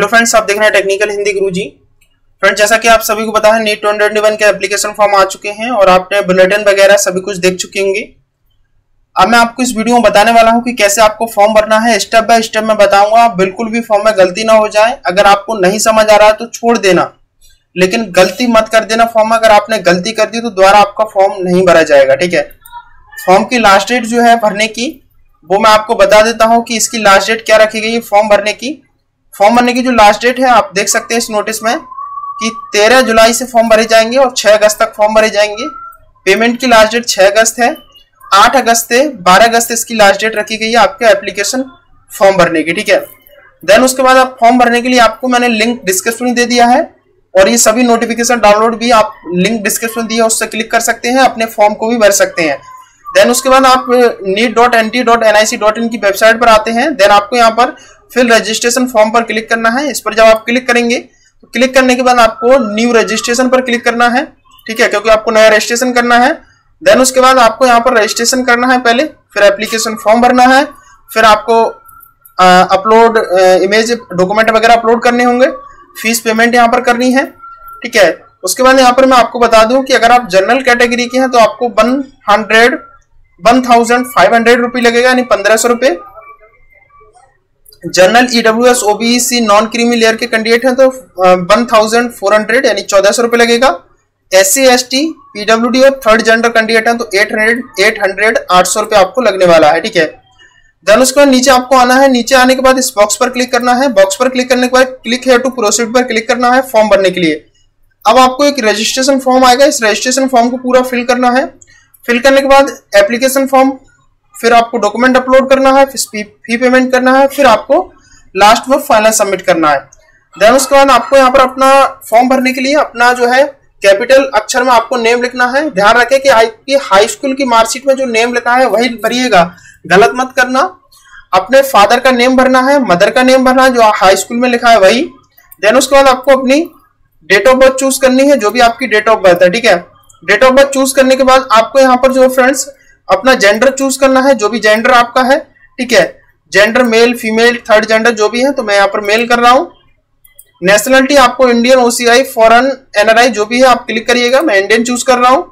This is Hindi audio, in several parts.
हेलो फ्रेंड्स, आप देख रहे हैं टेक्निकल हिंदी गुरु जी फ्रेंड्स, जैसा कि आप सभी को पता है, नीट ट्वेंटी के एप्लीकेशन फॉर्म आ चुके हैं और आपने बुलेटिन वगैरह सभी कुछ देख चुके होंगे। अब मैं आपको इस वीडियो में बताने वाला हूँ कि कैसे आपको फॉर्म भरना है। स्टेप बाय स्टेप मैं बताऊँगा, बिल्कुल भी फॉर्म में गलती ना हो जाए। अगर आपको नहीं समझ आ रहा है तो छोड़ देना। लेकिन गलती मत कर देना फॉर्म अगर आपने गलती कर दी तो दोबारा आपका फॉर्म नहीं भरा जाएगा, ठीक है? फॉर्म की लास्ट डेट जो है भरने की, वो मैं आपको बता देता हूँ कि इसकी लास्ट डेट क्या रखी गई है फॉर्म भरने की। फॉर्म भरने की जो लास्ट डेट है, आप देख सकते हैं इस नोटिस में कि 13 जुलाई से फॉर्म भरे जाएँगे और 6 अगस्त तक फॉर्म भरे जाएँगे। पेमेंट की लास्ट डेट 6 अगस्त है। 8 अगस्त से 12 अगस्त इसकी लास्ट डेट रखी गई है आपके एप्लीकेशन फॉर्म भरने की, ठीक है? देन उसके बाद आप फॉर्म भरने के लिए आपको मैंने लिंक डिस्क्रिप्शन दे दिया है और ये सभी नोटिफिकेशन डाउनलोड भी आप लिंक डिस्क्रिप्शन दिया उससे क्लिक कर सकते हैं, अपने फॉर्म को भी भर सकते हैं। देन उसके बाद आप NEET dot N T dot N I C dot in की वेबसाइट पर आते हैं। देन आपको यहाँ पर फिल रजिस्ट्रेशन फॉर्म पर क्लिक करना है। इस पर जब आप क्लिक करेंगे तो क्लिक करने के बाद आपको न्यू रजिस्ट्रेशन पर क्लिक करना है। ठीक है? क्योंकि आपको नया रजिस्ट्रेशन करना है। देन उसके बाद आपको यहाँ पर रजिस्ट्रेशन करना है पहले, फिर एप्लीकेशन फॉर्म भरना है। फिर आपको अपलोड इमेज डॉक्यूमेंट वगैरह अपलोड करने होंगे। फ़ीस पेमेंट यहाँ पर करनी है। ठीक है? उसके बाद यहाँ पर मैं आपको बता दूँ कि अगर आप जनरल कैटेगरी के हैं तो आपको one hundred one thousand five hundred रुपये लगेगा, यानी पंद्रह सौ रुपये। General EWS OBC non creamy layer के कैंडिडेट हैं तो वन थाउज़ेंड फोर हंड्रेड यानी चौदह सौ रुपये लगेगा। S C S T PW D और थर्ड जेंडर कैंडिडेट हैं तो एट हंड्रेड एट हंड्रेड आठ सौ रुपये आपको लगने वाला है, ठीक है? देन उसके बाद नीचे आपको आना है, नीचे आने के बाद इस बॉक्स पर क्लिक करना है। बॉक्स पर क्लिक करने के बाद क्लिक है टू प्रोसीड पर क्लिक करना है फॉर्म भरने के लिए। अब आपको एक रजिस्ट्रेशन फॉर्म आएगा। इस रजिस्ट्रेशन फॉर्म को पूरा फिल करना है। फिल करने के बाद एप्लीकेशन फॉर्म फिर आपको डॉक्यूमेंट अपलोड करना है, फिर फ़ी पेमेंट करना है, फिर आपको लास्ट में फाइनल सबमिट करना है। देन उसके बाद आपको यहाँ पर अपना फॉर्म भरने के लिए अपना जो है कैपिटल अक्षर में आपको नेम लिखना है। ध्यान रखें कि आपकी हाई स्कूल की मार्कशीट में जो नेम लिखा है, वही भरिएगा। गलत मत करना। अपने फादर का नेम भरना है मदर का नेम भरना है, जो हाई स्कूल में लिखा है, वही। देन उसके बाद आपको अपनी डेट ऑफ़ बर्थ चूज़ करनी है, जो भी आपकी डेट ऑफ़ बर्थ है, ठीक है? डेट ऑफ़ बर्थ चूज़ करने के बाद आपको यहाँ पर जो फ्रेंड्स अपना जेंडर चूज़ करना है, जो भी जेंडर आपका है, ठीक है? Gender male female third gender जो भी है तो मैं यहाँ पर मेल कर रहा हूँ। नेशनलिटी आपको इंडियन ओसीआई फॉरन एनआरआई जो भी है, आप क्लिक करिएगा, मैं इंडियन चूज़ कर रहा हूँ।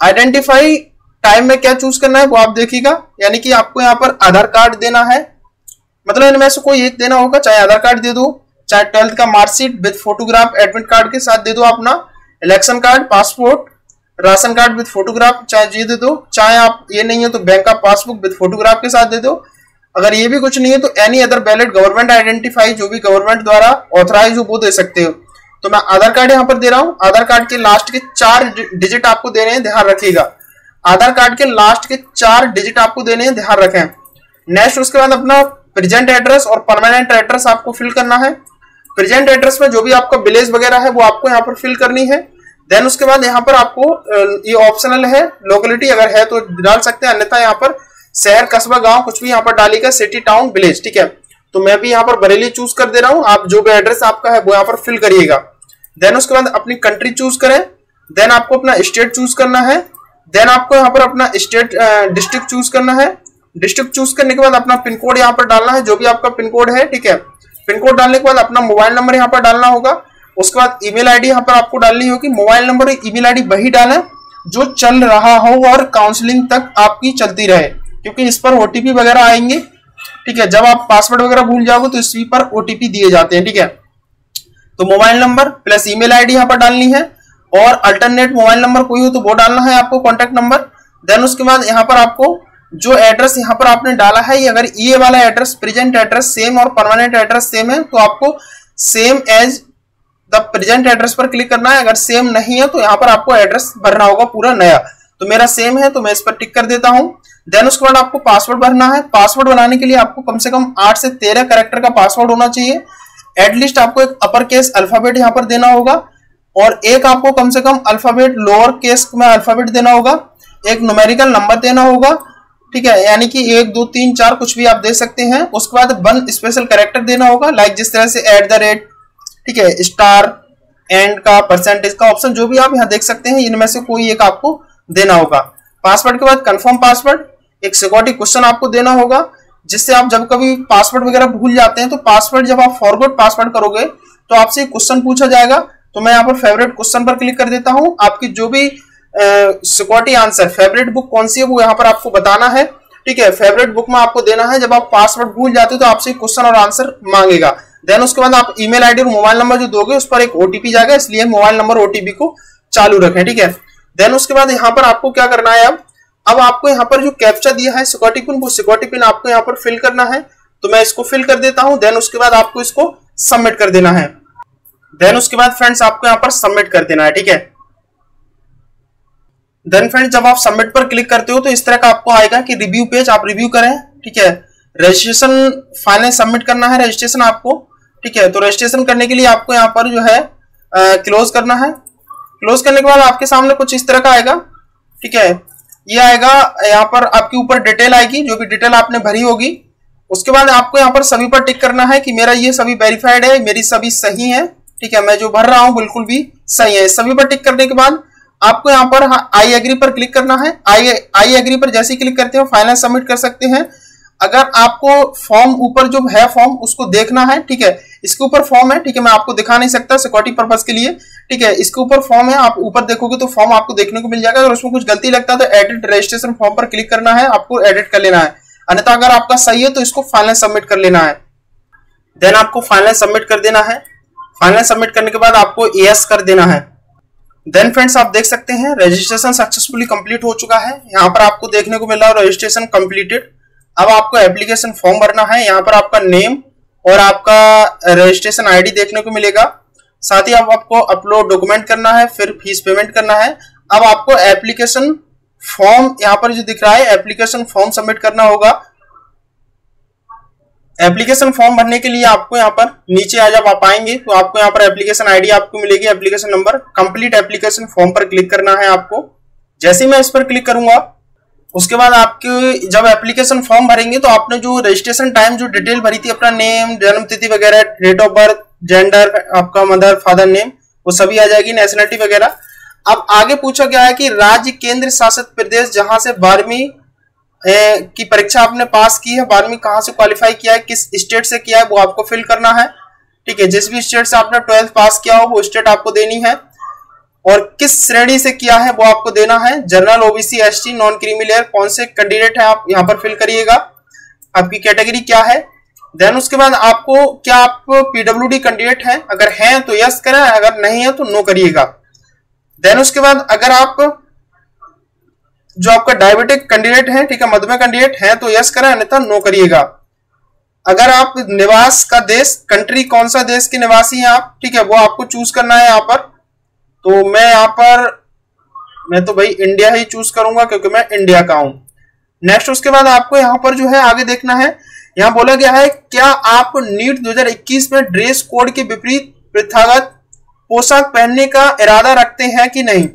आइडेंटिफाई टाइम में क्या चूज़ करना है, वो आप देखिएगा। यानी कि आपको यहाँ पर आधार कार्ड देना है। मतलब इनमें से कोई एक देना होगा, चाहे आधार कार्ड दे दो, चाहे ट्वेल्थ का marksheet with photograph admit card के साथ दे दो अपना। Election card passport ration card with photograph चाहे ये दे दो, चाहे आप ये नहीं है तो बैंक का पासबुक विद फोटोग्राफ के साथ दे दो। अगर ये भी कुछ नहीं है तो any other valid government identify जो भी गवर्नमेंट द्वारा ऑथराइज हो, वो दे सकते हो। तो मैं आधार कार्ड यहाँ पर दे रहा हूँ। आधार कार्ड के लास्ट के चार डिजिट आपको देने हैं, ध्यान रखिएगा। आधार कार्ड के लास्ट के चार डिजिट आपको देने हैं, ध्यान रखें। नेक्स्ट उसके बाद अपना प्रेजेंट एड्रेस और परमानेंट एड्रेस आपको फिल करना है। प्रेजेंट एड्रेस में जो भी आपका विलेज वगैरह है, वो आपको यहाँ पर फिल करनी है। देन उसके बाद यहाँ पर आपको ये ऑप्शनल है लोकेलिटी अगर है तो डाल सकते हैं, अन्यथा यहाँ पर शहर, कस्बा, गाँव कुछ भी यहाँ पर डालिएगा सिटी टाउन विलेज ठीक है? तो मैं भी यहाँ पर बरेली चूज़ कर दे रहा हूँ, आप जो भी एड्रेस आपका है वो यहाँ पर फिल करिएगा। देन उसके बाद अपनी कंट्री चूज़ करें देन आपको अपना स्टेट चूज़ करना है देन आपको यहाँ पर अपना स्टेट डिस्ट्रिक्ट चूज़ करना है। डिस्ट्रिक्ट चूज़ करने के बाद अपना पिन कोड यहाँ पर डालना है, जो भी आपका पिन कोड है, ठीक है? पिन कोड डालने के बाद अपना मोबाइल नंबर यहाँ पर डालना होगा। उसके बाद ईमेल आईडी यहाँ पर आपको डालनी होगी। मोबाइल नंबर और ईमेल आईडी वही डालें जो चल रहा हो और काउंसलिंग तक आपकी चलती रहे, क्योंकि इस पर ओटीपी वगैरह आएँगे। ठीक है, जब आप पासवर्ड वगैरह भूल जाओगे तो इसी पर ओटीपी दिए जाते हैं, ठीक है? तो mobile number plus email ID यहाँ पर डालनी है और अल्टरनेट मोबाइल नंबर कोई हो तो वो डालना है आपको कॉन्टेक्ट नंबर देन उसके बाद यहाँ पर आपको जो एड्रेस यहाँ पर आपने डाला है, ये अगर ये वाला एड्रेस प्रेजेंट एड्रेस सेम और परमानेंट एड्रेस सेम है तो आपको same as the present address पर क्लिक करना है। अगर सेम नहीं है तो यहाँ पर आपको एड्रेस भरना होगा पूरा नया। तो मेरा सेम है तो मैं इस पर टिक कर देता हूँ। देन उसके बाद आपको पासवर्ड भरना है। पासवर्ड बनाने के लिए आपको कम से कम आठ से तेरह करेक्टर का पासवर्ड होना चाहिए। एटलीस्ट आपको एक अपर केस अल्फ़ाबेट यहाँ पर देना होगा। और एक आपको कम से कम अल्फ़ाबेट लोअर केस में अल्फ़ाबेट देना होगा। एक न्यूमेरिकल नंबर देना होगा। ठीक है, यानी कि एक, दो, तीन, चार कुछ भी आप दे सकते हैं। उसके बाद वन स्पेशल करेक्टर देना होगा। लाइक जिस तरह से एट द रेट ठीक है स्टार एंड का परसेंटेज का ऑप्शन जो भी आप यहाँ देख सकते हैं, इनमें से कोई एक आपको देना होगा। पासवर्ड के बाद कंफर्म पासवर्ड एक सिक्योरिटी क्वेश्चन आपको देना होगा, जिससे आप जब कभी पासवर्ड वगैरह भूल जाते हैं तो पासवर्ड जब आप फॉरवर्ड पासवर्ड करोगे तो आपसे क्वेश्चन पूछा जाएगा। तो मैं यहाँ पर फेवरेट क्वेश्चन पर क्लिक कर देता हूँ। आपकी जो भी सिक्योरिटी आंसर फेवरेट बुक कौन सी है, वो यहाँ पर आपको बताना है। ठीक है फेवरेट बुक में आपको देना है। जब आप पासवर्ड भूल जाते हो तो आपसे क्वेश्चन और आंसर मांगेगा। देन उसके बाद आप ईमेल आईडी और मोबाइल नंबर जो दोगे, उस पर एक ओटीपी जाएगा, इसलिए मोबाइल नंबर ओटीपी को चालू रखें, ठीक है? देन उसके बाद यहाँ पर आपको क्या करना है अब? अब आपको यहाँ पर जो कैप्चा दिया है सिक्योरिटी पिन वो सिक्योरिटी पिन आपको यहाँ पर फिल करना है। तो मैं इसको फिल कर देता हूँ देन उसके बाद आपको इसको सबमिट कर देना है। देन उसके बाद फ्रेंड्स आपको यहाँ पर सबमिट कर देना है, ठीक है? देन फ्रेंड्स जब आप सबमिट पर क्लिक करते हो तो इस तरह का आपको आएगा कि रिव्यू पेज आप रिव्यू करें, ठीक है? रजिस्ट्रेशन फाइनल सबमिट करना है, रजिस्ट्रेशन आपको, ठीक है? तो रजिस्ट्रेशन करने के लिए आपको यहाँ पर जो है क्लोज करना है। क्लोज करने के बाद आपके सामने कुछ इस तरह का आएगा, ठीक है? ये आएगा, यहाँ पर आपके ऊपर डिटेल आएगी, जो भी डिटेल आपने भरी होगी। उसके बाद आपको यहाँ पर सभी पर टिक करना है कि मेरा ये सभी वेरीफाइड है, मेरी सभी सही है, ठीक है? मैं जो भर रहा हूँ, बिल्कुल भी सही है। सभी पर टिक करने के बाद आपको यहाँ पर आई एग्री पर क्लिक करना है। आई आई एग्री पर जैसे ही क्लिक करते हो फाइनल सबमिट कर सकते हैं। अगर आपको फॉर्म ऊपर जो है फॉर्म, उसको देखना है, ठीक है? इसके ऊपर फॉर्म है, ठीक है? मैं आपको दिखा नहीं सकता सिक्योरिटी पर्पज के लिए, ठीक है? इसके ऊपर फॉर्म है, आप ऊपर देखोगे तो फॉर्म आपको देखने को मिल जाएगा। अगर उसमें कुछ गलती लगता है तो एडिट रजिस्ट्रेशन फॉर्म पर क्लिक करना है, आपको एडिट कर लेना है। अन्यथा अगर आपका सही है तो इसको फाइनल सबमिट कर लेना है। देन आपको फाइनल सबमिट कर देना है। फाइनल सबमिट करने के बाद आपको एस कर देना है। देन फ्रेंड्स आप देख सकते हैं रजिस्ट्रेशन सक्सेसफुली कंप्लीट हो चुका है। यहाँ पर आपको देखने को मिला रजिस्ट्रेशन कंप्लीटेड अब आपको एप्लीकेशन फॉर्म भरना है, यहाँ पर आपका नेम और आपका रजिस्ट्रेशन आईडी देखने को मिलेगा। साथ ही अब आपको अपलोड डॉक्यूमेंट करना है, फिर फ़ीस पेमेंट करना है। अब आपको एप्लीकेशन फॉर्म यहाँ पर जो दिख रहा है एप्लीकेशन फॉर्म सबमिट करना होगा। एप्लीकेशन फॉर्म भरने के लिए आपको यहाँ पर नीचे आ जब आप आएँगे तो आपको यहाँ पर एप्लीकेशन आईडी आपको मिलेगी। Application number complete application form पर क्लिक करना है आपको। जैसे मैं इस पर क्लिक करूँगा उसके बाद आपके जब एप्लीकेशन फॉर्म भरेंगे तो आपने जो रजिस्ट्रेशन टाइम जो डिटेल भरी थी अपना नेम जन्म तिथि वगैरह डेट ऑफ़ बर्थ जेंडर आपका मदर फादर नेम वो सभी आ जाएगी नेशनलिटी वगैरह। अब आगे पूछा गया है कि राज्य केंद्र शासित प्रदेश जहाँ से बारहवीं की परीक्षा आपने पास की है, बारहवीं कहाँ से क्वालिफाई किया है, किस स्टेट से किया है, वो आपको फिल करना है। ठीक है, जिस भी स्टेट से आपने ट्वेल्थ पास किया हो, वो स्टेट आपको देनी है। और किस श्रेणी से किया है वो आपको देना है? General OBC ST non creamy layer कौन से कैंडिडेट है आप यहाँ पर फिल करिएगा। आपकी कैटेगरी क्या है? देन उसके बाद आपको क्या आप पीडब्ल्यूडी कैंडिडेट है? अगर हैं तो यस करें, अगर नहीं है तो नो करिएगा। देन उसके बाद अगर आप, जो आपका डायबिटिक कैंडिडेट है, ठीक है, मधुमेह कैंडिडेट है तो यस करें, अन्यथा नो करिएगा। अगर आप निवास का देश कंट्री कौन सा देश के निवासी हैं आप, ठीक है, वो आपको चूज़ करना है यहाँ पर। तो मैं यहाँ पर, मैं तो भाई इंडिया ही चूज़ करूँगा क्योंकि मैं इंडिया का हूँ। नेक्स्ट उसके बाद आपको यहाँ पर जो है आगे देखना है। यहाँ बोला गया है, क्या आप नीट 2021 में ड्रेस कोड के विपरीत प्रथागत पोशाक पहनने का इरादा रखते हैं कि नहीं?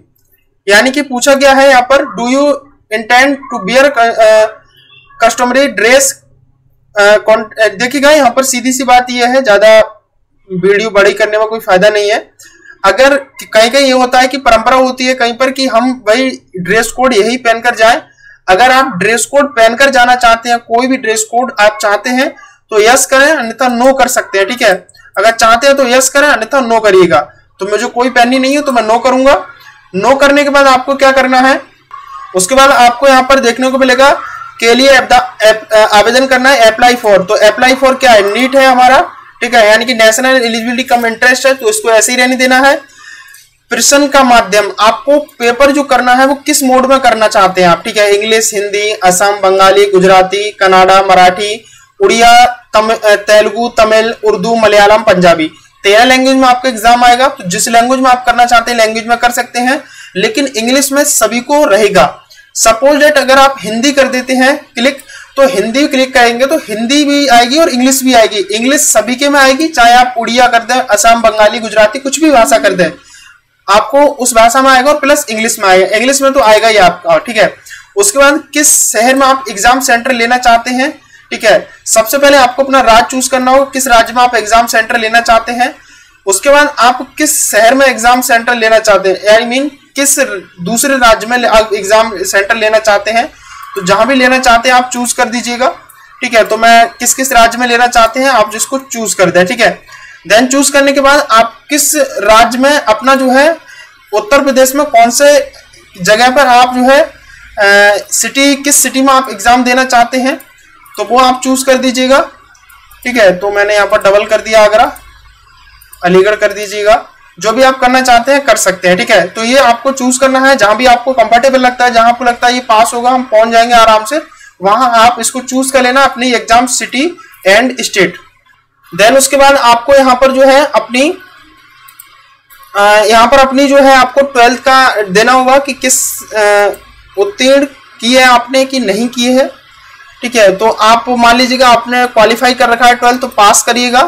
यानी कि पूछा गया है यहाँ पर do you intend to bear customary dress देखिएगा यहाँ पर सीधी सी बात यह है, ज़्यादा वीडियो बड़ी करने में कोई फ़ायदा नहीं है। अगर कहीं कहीं ये होता है कि परंपरा होती है कहीं पर कि हम भाई ड्रेस कोड यही पहनकर जाए। अगर आप ड्रेस कोड पहनकर जाना चाहते हैं, कोई भी ड्रेस कोड आप चाहते हैं तो यस करें, अन्यथा नो कर सकते हैं, ठीक है? अगर चाहते हैं तो यस करें, अन्यथा नो करिएगा। तो मुझे कोई पहननी नहीं है तो मैं नो करूँगा। नो करने के बाद आपको क्या करना है? उसके बाद आपको यहाँ पर देखने को मिलेगा के लिए आवेदन करना है अप्लाई फॉर तो अप्लाई फॉर क्या है? नीट है हमारा। ठीक है, यानी कि नेशनल एलिजिबिलिटी कम इंटरेस्ट है तो इसको ऐसे ही रहने देना है। प्रश्न का माध्यम, आपको पेपर जो करना है, वो किस मोड में करना चाहते हैं आप? ठीक है इंग्लिश हिंदी असम बंगाली गुजराती कनाडा मराठी उड़िया तेलुगु तमिल उर्दू मलयालम पंजाबी तेरह लैंग्वेज में आपका एग्ज़ाम आएगा तो जिस लैंग्वेज में आप करना चाहते हैं लैंग्वेज में कर सकते हैं, लेकिन इंग्लिश में सभी को रहेगा। सपोज़ डेट अगर आप हिंदी कर देते हैं क्लिक तो हिंदी क्लिक करेंगे तो हिंदी भी आएगी और इंग्लिश भी आएगी। इंग्लिश सभी के में आएगी, चाहे आप उड़िया कर दें, असम, बंगाली, गुजराती, कुछ भी भाषा कर दें। आपको उस भाषा में आएगा और प्लस इंग्लिश में आएगा। इंग्लिश में तो आएगा ही आपका, ठीक है? उसके बाद किस शहर में आप एग्ज़ाम सेंटर लेना चाहते हैं, ठीक है? सबसे पहले आपको अपना राज्य चूज़ करना होगा, किस राज्य में आप एग्ज़ाम सेंटर लेना चाहते हैं। उसके बाद आप किस शहर में एग्ज़ाम सेंटर लेना चाहते हैं आई मीन किस दूसरे राज्य में एग्ज़ाम सेंटर लेना चाहते हैं। तो जहाँ भी लेना चाहते हैं आप चूज़ कर दीजिएगा, ठीक है? तो मैं किस किस राज्य में लेना चाहते हैं, आप जिसको चूज़ कर दें, ठीक है? देन चूज़ करने के बाद आप किस राज्य में अपना जो है, उत्तर प्रदेश में कौन से जगह पर आप जो है सिटी किस सिटी में आप एग्ज़ाम देना चाहते हैं तो वो आप चूज़ कर दीजिएगा, ठीक है? तो मैंने यहाँ पर डबल कर दिया आगरा, अलीगढ़ कर दीजिएगा जो भी आप करना चाहते हैं, कर सकते हैं, ठीक है? तो ये आपको चूज़ करना है, जहाँ भी आपको कंफर्टेबल लगता है, जहाँ आपको लगता है ये पास होगा, हम पहुँच जाएँगे आराम से, वहाँ आप इसको चूज़ कर लेना अपनी exam city and state then उसके बाद आपको यहाँ पर जो है अपनी यहाँ पर अपनी जो है आपको ट्वेल्थ का देना होगा कि किस उत्तीर्ण किए है आपने कि नहीं किए है, ठीक है? तो आप मान लीजिएगा आपने क्वालिफाई कर रखा है ट्वेल्थ तो पास करिएगा।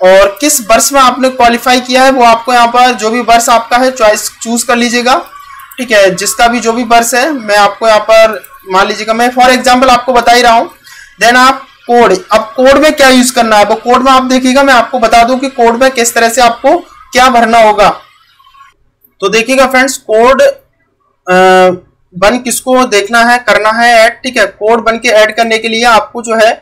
और किस वर्ष में आपने क्वालिफाई किया है, वो आपको यहाँ पर जो भी वर्ष आपका है चॉइस चूज़ कर लीजिएगा। ठीक है, जिसका भी जो भी वर्ष है, मैं आपको यहाँ पर मान लीजिएगा, मैं फॉर एग्ज़ाम्पल आपको बता ही रहा हूँ। देन आप कोड अब कोड में क्या यूज़ करना है? वो कोड में आप देखिएगा, मैं आपको बता दूँ कि कोड में किस तरह से आपको क्या भरना होगा। तो देखिएगा फ्रेंड्स कोड बन किसको देखना है, करना है ऐड ठीक है कोड बन के ऐड करने के लिए आपको जो है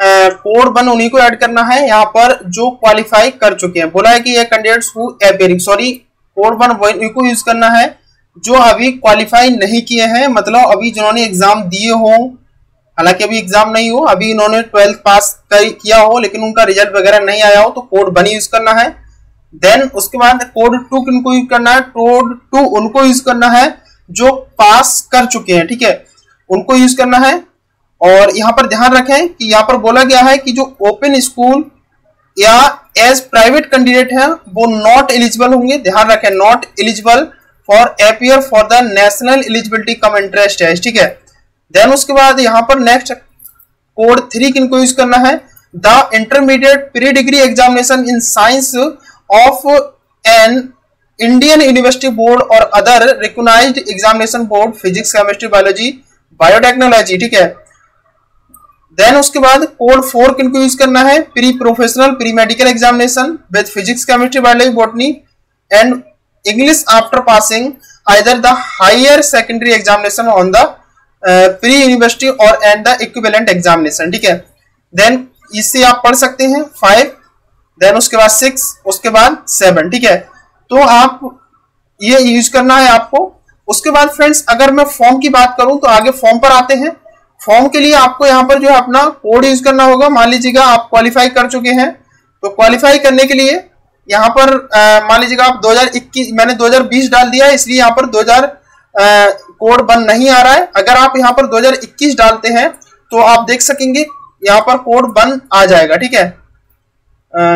कोड वन उन्हीं को ऐड करना है। यहाँ पर जो क्वालिफाई कर चुके हैं। बोला है कि ये कैंडिडेट्स हु अपेयरिंग सॉरी बन उन्हीं को यूज़ करना है। जो अभी क्वालिफाई नहीं किए हैं मतलब अभी जिन्होंने एग्ज़ाम दिए हो, हालाँकि अभी एग्ज़ाम नहीं हो, अभी इन्होंने ट्वेल्थ पास किया हो, लेकिन उनका रिज़ल्ट वगैरह नहीं आया हो तो कोड बनी यूज़ करना है। देन उसके बाद कोड टू किनको यूज़ करना है? कोड टू उनको यूज़ करना है, जो पास कर चुके हैं, ठीक है? उनको यूज़ करना है। और यहाँ पर ध्यान रखें कि यहाँ पर बोला गया है कि जो ओपन स्कूल या एज प्राइवेट कैंडिडेट है, वो नॉट एलिजिबल होंगे। ध्यान रखें not eligible for appear for the national eligibility cum entrance test है, ठीक है? देन उसके बाद यहाँ पर नेक्स्ट कोड थ्री किनको यूज़ करना है? The intermediate pre degree examination in science of an Indian university board और other recognise examination board physics chemistry biology biotechnology ठीक है? देन उसके बाद कोड फोर किनको यूज़ करना है? Pre professional pre medical examination with physics chemistry biology botany and English after passing either the higher secondary examination on the uh, pre-university or and the equivalent examination ठीक है? देन इससे आप पढ़ सकते हैं फाइव देन उसके बाद सिक्स उसके बाद सेवन ठीक है? तो आप ये यूज़ करना है आपको। उसके बाद फ्रेंड्स अगर मैं फॉर्म की बात करूँ तो आगे फॉर्म पर आते हैं। फॉर्म के लिए आपको यहाँ पर जो है अपना कोड यूज़ करना होगा। मान लीजिएगा आप क्वालिफाई कर चुके हैं तो क्वालिफाई करने के लिए यहाँ पर मान लीजिएगा आप 2021 मैंने 2020 डाल दिया है, इसलिए यहाँ पर 2000 कोड बन नहीं आ रहा है। अगर आप यहाँ पर 2021 डालते हैं तो आप देख सकेंगे यहाँ पर कोड बन आ जाएगा, ठीक है?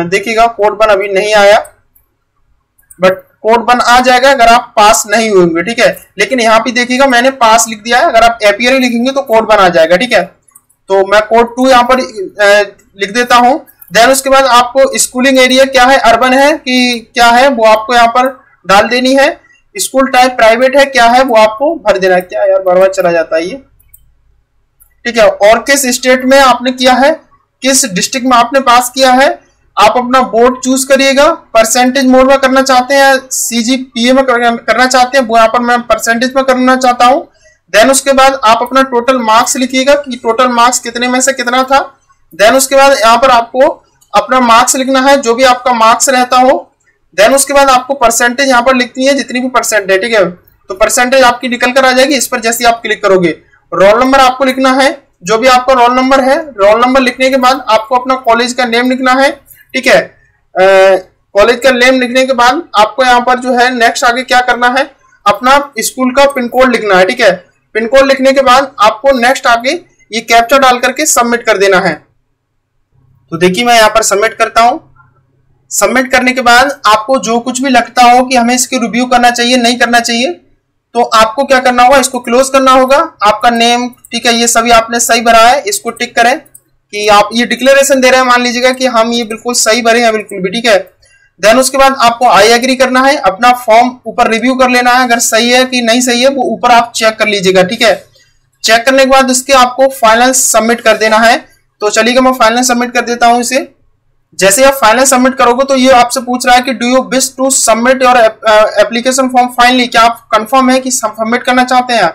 देखिएगा, कोड बन अभी नहीं आया बट कोड बन आ जाएगा अगर आप पास नहीं होंगे, ठीक है? लेकिन यहाँ पे देखिएगा, मैंने पास लिख दिया है। अगर आप एपीआर लिखेंगे तो कोड बन आ जाएगा, ठीक है? तो मैं कोड टू यहाँ पर लिख देता हूँ। देन उसके बाद आपको स्कूलिंग एरिया क्या है? अर्बन है कि क्या है? वो आपको यहाँ पर डाल देनी है। स्कूल टाइप प्राइवेट है, क्या है? वो आपको भर देना है। क्या यार बार बार चला जाता है ये? ठीक है, और किस स्टेट में आपने किया है? किस डिस्ट्रिक्ट में आपने पास किया है? आप अपना बोर्ड चूज़ करिएगा परसेंटेज मोड में करना चाहते हैं सीजीपीए में करना चाहते हैं यहाँ पर मैं परसेंटेज में करना चाहता हूँ। देन उसके बाद आप अपना टोटल मार्क्स लिखिएगा कि टोटल मार्क्स कितने में से कितना था। देन उसके बाद यहाँ पर आपको अपना मार्क्स लिखना है, जो भी आपका मार्क्स रहता हो। देन उसके बाद आपको परसेंटेज यहाँ पर लिखनी है, जितनी भी परसेंट है ठीक है? तो परसेंटेज आपकी निकल कर आ जाएगी, इस पर जैसे आप क्लिक करोगे। रोल नंबर आपको लिखना है, जो भी आपका रोल नंबर है रोल नंबर लिखने के बाद आपको अपना कॉलेज का नेम लिखना है। ठीक है? कॉलेज का नेम लिखने के बाद आपको यहाँ पर जो है नेक्स्ट आगे क्या करना है? अपना स्कूल का पिन कोड लिखना है, ठीक है? पिन कोड लिखने के बाद आपको नेक्स्ट आगे ये कैप्चर डाल करके सबमिट कर देना है। तो देखिए मैं यहाँ पर सबमिट करता हूँ। सबमिट करने के बाद आपको जो कुछ भी लगता हो कि हमें इसकी रिव्यू करना चाहिए, नहीं करना चाहिए तो आपको क्या करना होगा? इसको क्लोज करना होगा। आपका नेम ठीक है, ये सभी आपने सही भरा है, इसको टिक करें। कि आप ये डिक्लेरेशन दे रहे हैं, मान लीजिएगा कि हम ये बिल्कुल सही भरे हैं, बिल्कुल भी, ठीक है? देन उसके बाद आपको आई एग्री करना है, अपना फॉर्म ऊपर रिव्यू कर लेना है, अगर सही है कि नहीं सही है, वो ऊपर आप चेक कर लीजिएगा, ठीक है? चेक करने के बाद उसके आपको फाइनल सबमिट कर देना है। तो चलिएगा मैं फाइनल सबमिट कर देता हूँ इसे। जैसे आप फाइनल सबमिट करोगे तो ये आपसे पूछ रहा है कि do you wish to submit your application form finally क्या आप कंफर्म है कि सबमिट करना चाहते हैं?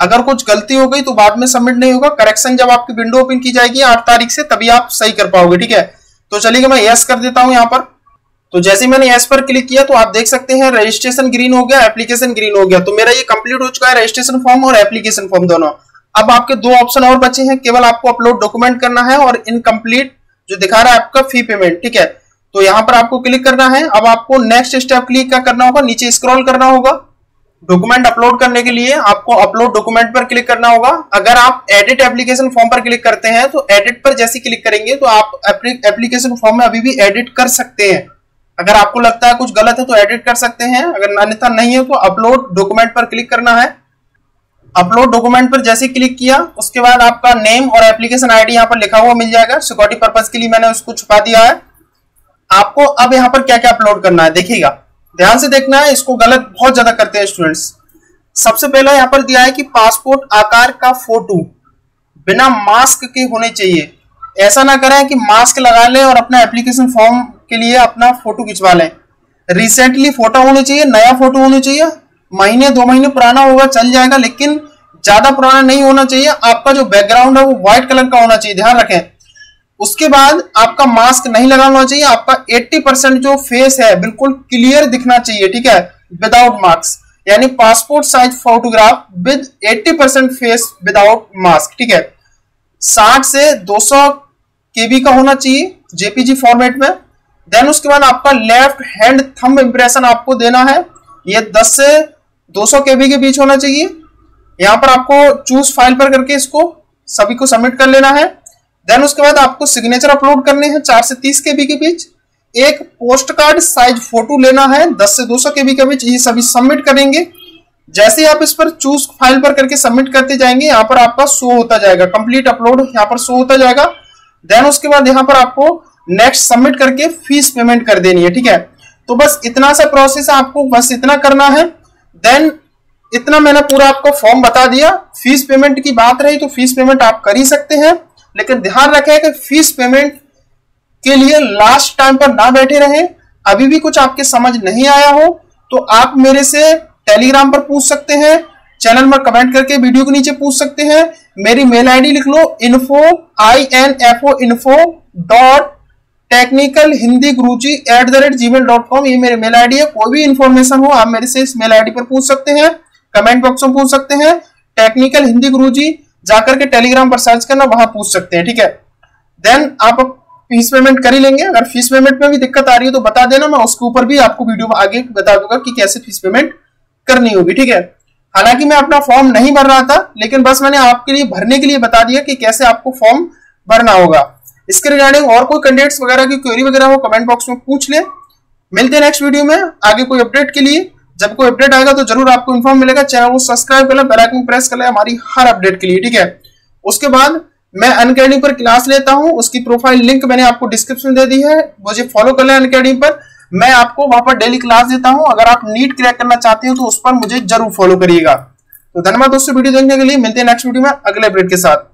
अगर कुछ गलती हो गई तो बाद में सबमिट नहीं होगा। करेक्शन जब आपकी विंडो ओपन की जाएगी आठ तारीख से, तभी आप सही कर पाओगे, ठीक है? तो चलिए मैं यस कर देता हूँ यहाँ पर। तो जैसे मैंने यस पर क्लिक किया तो आप देख सकते हैं रजिस्ट्रेशन ग्रीन हो गया एप्लीकेशन ग्रीन हो गया। तो मेरा ये कंप्लीट हो चुका है रजिस्ट्रेशन फॉर्म और एप्लीकेशन फॉर्म दोनों। अब आपके दो ऑप्शन और बचे हैं, केवल आपको अपलोड डॉक्यूमेंट करना है और इनकम्प्लीट जो दिखा रहा है आपका फ़ी पेमेंट ठीक है? तो यहाँ पर आपको क्लिक करना है। अब आपको नेक्स्ट स्टेप क्लिक क्या करना होगा? नीचे स्क्रॉल करना होगा। डॉक्यूमेंट अपलोड करने के लिए आपको अपलोड डॉक्यूमेंट पर क्लिक करना होगा। अगर आप एडिट एप्लीकेशन फॉर्म पर क्लिक करते हैं तो एडिट पर जैसे क्लिक करेंगे तो आप एप्लीकेशन फॉर्म में अभी भी एडिट कर सकते हैं। अगर आपको लगता है कुछ गलत है तो एडिट कर सकते हैं। अगर अन्यथा नहीं है तो अपलोड डॉक्यूमेंट पर क्लिक करना है। अपलोड डॉक्यूमेंट पर जैसे क्लिक किया, उसके बाद आपका नेम और एप्लीकेशन आईडी यहाँ पर लिखा हुआ मिल जाएगा। सिक्योरिटी पर्पज के लिए मैंने उसको छुपा दिया है। आपको अब यहाँ पर क्या क्या अपलोड करना है, देखिएगा। ध्यान से देखना है, इसको गलत बहुत ज़्यादा करते हैं स्टूडेंट्स सबसे पहला यहाँ पर दिया है कि पासपोर्ट आकार का फ़ोटो बिना मास्क के होने चाहिए। ऐसा ना करें कि मास्क लगा लें और अपना एप्लीकेशन फॉर्म के लिए अपना फ़ोटो खिंचवा लें। रिसेंटली फ़ोटो होनी चाहिए, नया फ़ोटो होना चाहिए। महीने, दो महीने पुराना होगा, चल जाएगा, लेकिन ज़्यादा पुराना नहीं होना चाहिए। आपका जो बैकग्राउंड है वो व्हाइट कलर का होना चाहिए, ध्यान रखें। उसके बाद आपका मास्क नहीं लगाना चाहिए, आपका 80 परसेंट जो फेस है, बिल्कुल क्लियर दिखना चाहिए, ठीक है? विदाउट मास्क यानी passport size photograph with 80 percent face without mask ठीक है? 60 से 200 केबी का होना चाहिए, जेपीजी फॉर्मेट में। देन उसके बाद आपका लेफ़्ट हैंड थंब इंप्रेशन आपको देना है। ये 10 से 200 केबी के बीच होना चाहिए। यहाँ पर आपको चूज़ फ़ाइल पर करके इसको सभी को सबमिट कर लेना है। देन उसके बाद आपको सिग्नेचर अपलोड करने हैं चार से तीस के बी के बीच। एक पोस्ट कार्ड साइज़ फ़ोटो लेना है, दस से दो सौ के बी के बीच। ये सभी सबमिट करेंगे। जैसे आप इस पर चूज़ फ़ाइल पर करके सबमिट करते जाएँगे, यहाँ पर आपका शो होता जाएगा। कंप्लीट अपलोड यहाँ पर शो होता जाएगा। देन उसके बाद यहाँ पर आपको नेक्स्ट सबमिट करके फ़ीस पेमेंट कर देनी है, ठीक है? तो बस इतना सा प्रोसेस आपको, बस इतना करना है। देन इतना मैंने पूरा आपको फॉर्म बता दिया। फ़ीस पेमेंट की बात रही तो फ़ीस पेमेंट आप कर ही सकते हैं। लेकिन ध्यान रखें कि फ़ीस पेमेंट के लिए लास्ट टाइम पर ना बैठे रहें। अभी भी कुछ आपके समझ नहीं आया हो तो आप मेरे से टेलीग्राम पर पूछ सकते हैं चैनल में कमेंट करके वीडियो के नीचे पूछ सकते हैं। मेरी मेल आईडी लिख लो info I N F O info dot technical Hindi guruji at the rate Gmail dot com ये मेरी मेल आईडी है, कोई भी इंफॉर्मेशन हो, आप मेरे से इस मेल आईडी पर पूछ सकते हैं। कमेंट बॉक्स में पूछ सकते हैं टेक्निकल हिंदी गुरुजी जाकर के टेलीग्राम पर सर्च करना, वहाँ पूछ सकते हैं, ठीक है? देन आप फ़ीस पेमेंट कर ही लेंगे। अगर फ़ीस पेमेंट में भी दिक्कत आ रही है तो बता देना, मैं उसके ऊपर भी आपको वीडियो आगे बता दूँगा कि कैसे फ़ीस पेमेंट करनी होगी, ठीक है? हालाँकि मैं अपना फॉर्म नहीं भर रहा था, लेकिन बस मैंने आपके लिए भरने के लिए बता दिया कि कैसे आपको फॉर्म भरना होगा। इसके रिगार्डिंग और कोई कैंडिडेट्स वगैरह की क्वेरी वगैरह हो कमेंट बॉक्स में पूछ ले। मिलते हैं नेक्स्ट वीडियो में। आगे कोई अपडेट के लिए। जब कोई अपडेट आएगा तो ज़रूर आपको इन्फॉर्म मिलेगा। चैनल को सब्सक्राइब कर ले बेल आइकन प्रेस कर ले हमारी हर अपडेट के लिए, ठीक है? उसके बाद मैं अनकेडमी पर क्लास लेता हूँ। उसकी प्रोफ़ाइल लिंक मैंने आपको डिस्क्रिप्शन दे दी है। मुझे फॉलो कर ले अनकेडमी पर, मैं आपको वहाँ पर डेली क्लास देता हूँ। अगर आप नीट क्रैक करना चाहते हो तो उस पर मुझे ज़रूर फॉलो करिएगा। तो धन्यवाद दोस्तों, वीडियो देखने के लिए। मिलते हैं नेक्स्ट वीडियो में अगले अपडेट के साथ।